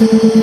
Música